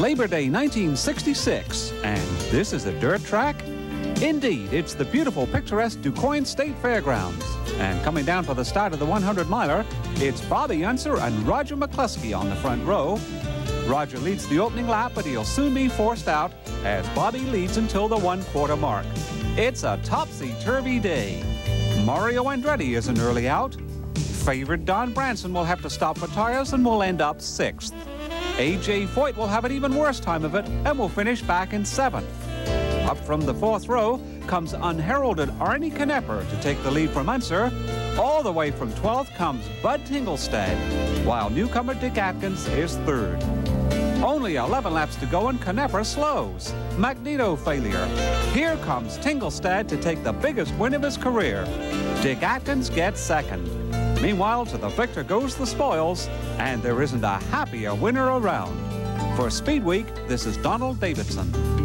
Labor Day 1966, and this is a dirt track? Indeed, it's the beautiful, picturesque DuQuoin State Fairgrounds. And coming down for the start of the 100 miler, it's Bobby Unser and Roger McCluskey on the front row. Roger leads the opening lap, but he'll soon be forced out as Bobby leads until the one quarter mark. It's a topsy-turvy day. Mario Andretti is an early out. Favorite Don Branson will have to stop for tires and will end up sixth. A.J. Foyt will have an even worse time of it and will finish back in seventh. Up from the fourth row comes unheralded Arnie Knepper to take the lead from Unser. All the way from 12th comes Bud Tingelstad, while newcomer Dick Atkins is third. Only 11 laps to go and Knepper slows. Magneto failure. Here comes Tingelstad to take the biggest win of his career. Dick Atkins gets second. Meanwhile, to the victor goes the spoils, and there isn't a happier winner around. For Speed Week, this is Donald Davidson.